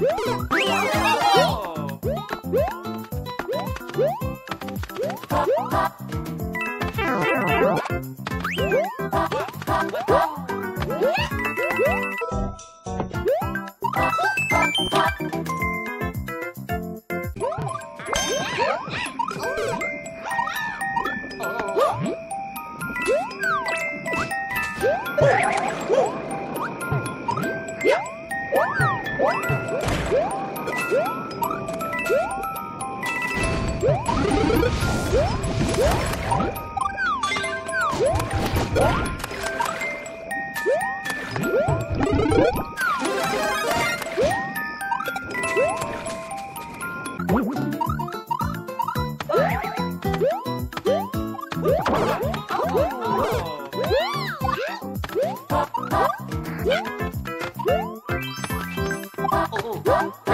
Woo! Oh, oh, oh.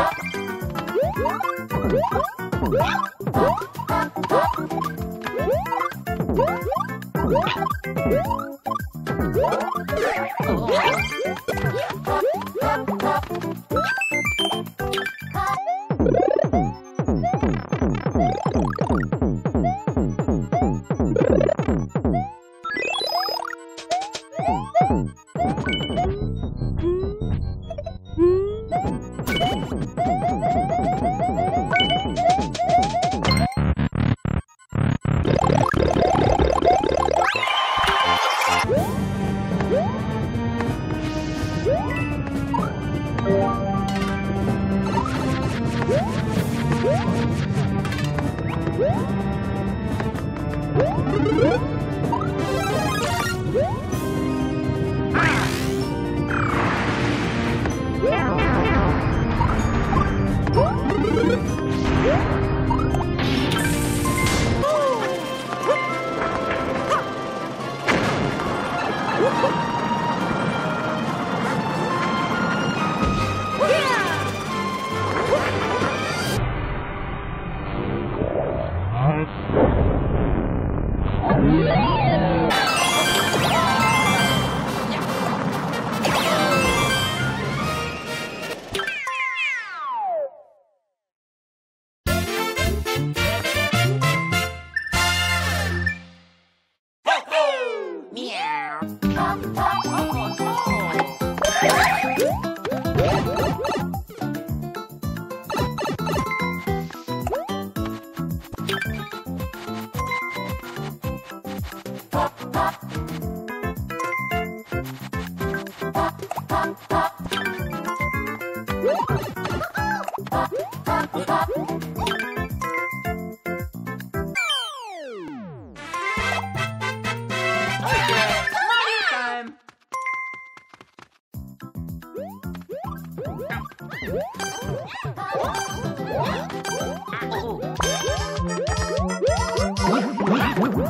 Oh. Thank